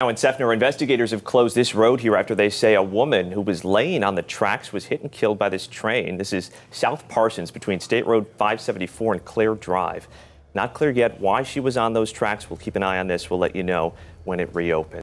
Now in Seffner, investigators have closed this road here after they say a woman who was laying on the tracks was hit and killed by this train. This is South Parsons between State Road 574 and Clare Drive. Not clear yet why she was on those tracks. We'll keep an eye on this. We'll let you know when it reopens.